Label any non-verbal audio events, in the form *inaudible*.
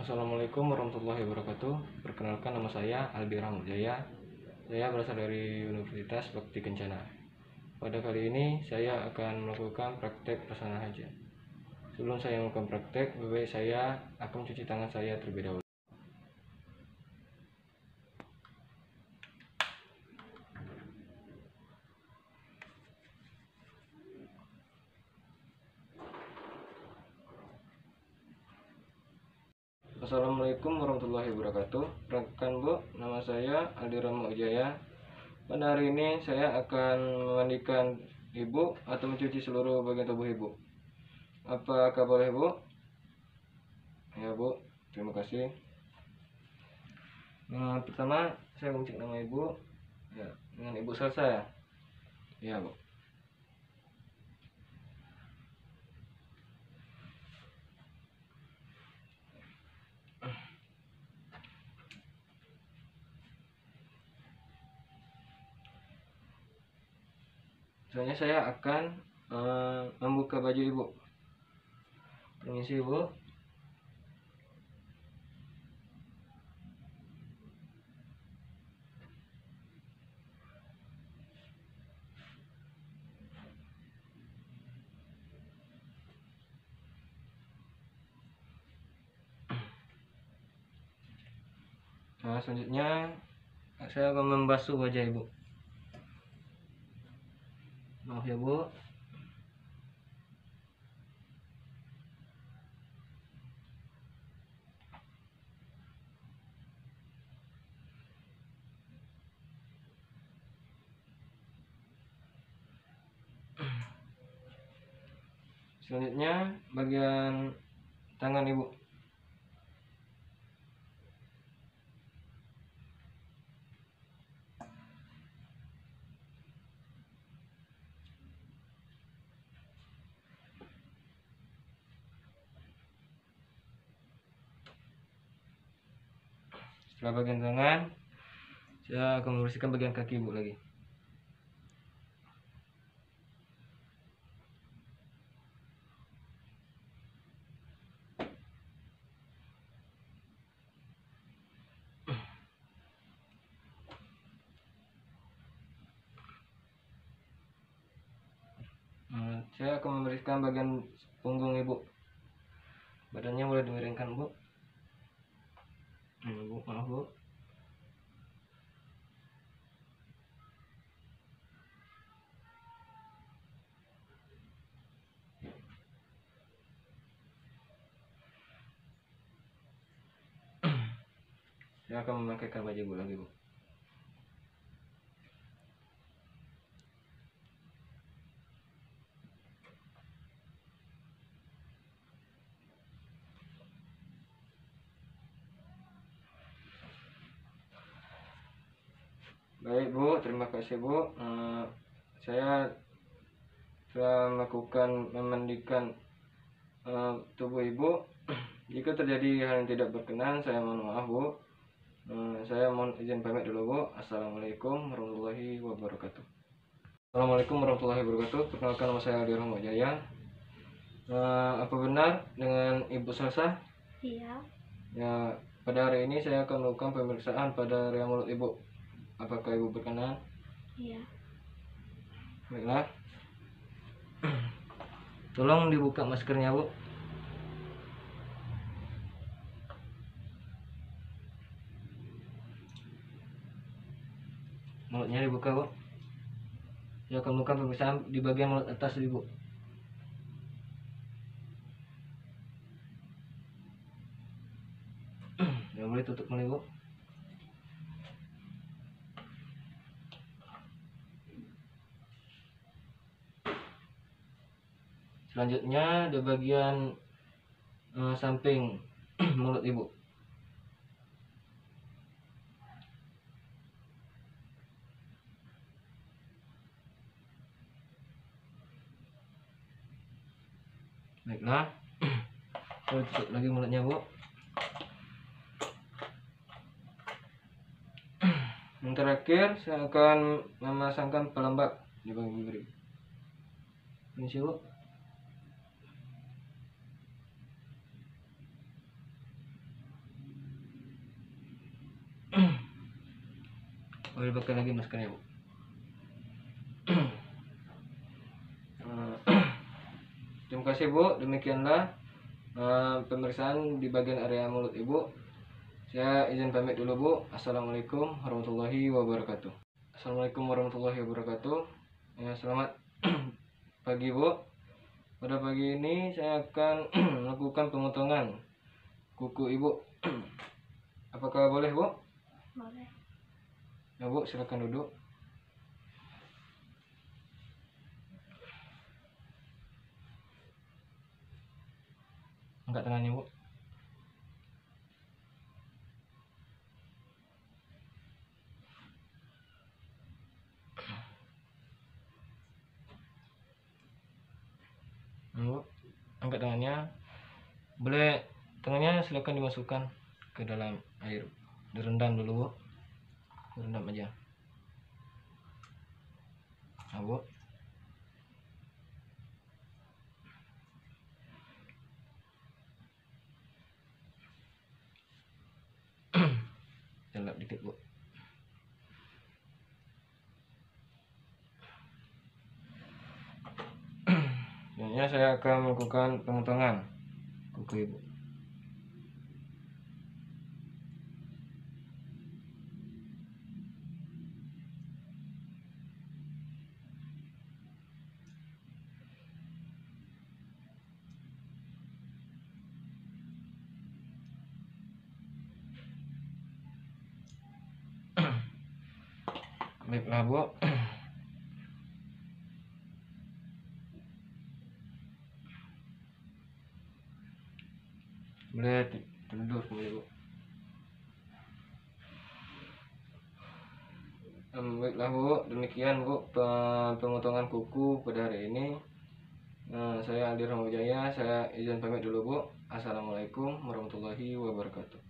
Assalamualaikum warahmatullahi wabarakatuh. Perkenalkan nama saya Albi Rahmujaya. Saya berasal dari Universitas Bakti Kencana. Pada kali ini saya akan melakukan praktek pesanan haji. Sebelum saya melakukan praktek, lebih saya akan mencuci tangan saya terlebih dahulu. Assalamualaikum warahmatullahi wabarakatuh. Perkenalkan Bu, nama saya Aldi Rama Ujaya. Pada hari ini saya akan memandikan Ibu atau mencuci seluruh bagian tubuh Ibu. Apakah boleh Bu? Ya Bu, terima kasih. Nah, pertama saya mencek nama Ibu. Ya, dengan Ibu Salsa. Ya Bu. Selanjutnya saya akan eh, membuka baju ibu. Permisi ibu. Nah, selanjutnya saya akan membasuh wajah ibu. Maaf ya bu. Selanjutnya bagian tangan ibu. Setelah bagian tangan, saya akan membersihkan bagian kaki ibu lagi. Nah, saya akan membersihkan bagian punggung ibu. Badannya boleh dimiringkan bu. Hmm, bu, maaf bu. Saya akan memakaikan baju ibu lagi bu. Baik Bu, terima kasih Bu. Eh, saya telah melakukan memandikan eh, tubuh Ibu. *clears throat* Jika terjadi hal yang tidak berkenan, saya mohon maaf Bu. Eh, saya mohon izin pamit dulu Bu. Assalamualaikum warahmatullahi wabarakatuh. Assalamualaikum warahmatullahi wabarakatuh. Perkenalkan nama saya Aldi Rahmat Jaya. Eh, apa benar dengan Ibu Salsa? Iya, Ya, pada hari ini saya akan melakukan pemeriksaan pada area mulut Ibu. Apakah Ibu berkenan? iya. Baiklah. *clears throat* Tolong dibuka maskernya, Bu. Mulutnya dibuka, Bu. Saya akan melakukan pemeriksaan di bagian mulut atas, Ibu. *clears throat* Yang boleh tutup mulai, Bu. Selanjutnya di bagian eh, samping *clears throat* mulut ibu. Baiklah. *clears throat* Tutup lagi mulutnya bu. *clears throat* Yang terakhir saya akan memasangkan pelembab di bagian bibir. Ini sih bu. Boleh pakai lagi maskernya bu? Eh, *clears throat* terima kasih bu. Demikianlah eh, pemeriksaan di bagian area mulut ibu. Saya izin pamit dulu bu. Assalamualaikum warahmatullahi wabarakatuh. Assalamualaikum warahmatullahi wabarakatuh. Ya selamat *clears throat* pagi bu. Pada pagi ini saya akan *clears throat* melakukan pemotongan kuku ibu. Apakah boleh bu? Boleh. Ya bu silakan duduk. Angkat tangannya bu. Hmm, bu angkat tangannya. Boleh tangannya silakan dimasukkan ke dalam air direndam dulu bu direndam aja. Bu celap dikit bu. Selanjutnya saya akan melakukan pemotongan. Kuku ibu. Baiklah bu. Boleh ti- tidur kembali bu. Baiklah bu, demikian bu pe- pemotongan kuku pada hari ini. Nah, saya Aldi Rahmajaya, saya izin pamit dulu bu. Assalamualaikum warahmatullahi wabarakatuh.